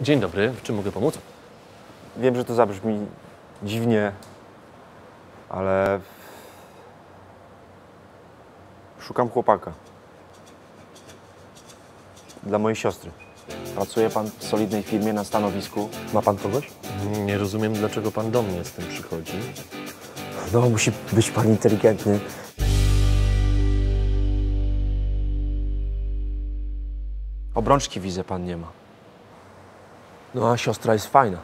Dzień dobry, w czym mogę pomóc? Wiem, że to zabrzmi dziwnie, ale szukam chłopaka. Dla mojej siostry. Pracuje pan w solidnej firmie na stanowisku. Ma pan kogoś? Nie rozumiem, dlaczego pan do mnie z tym przychodzi. No, musi być pan inteligentny. Obrączki widzę pan nie ma. No a siostra jest fajna.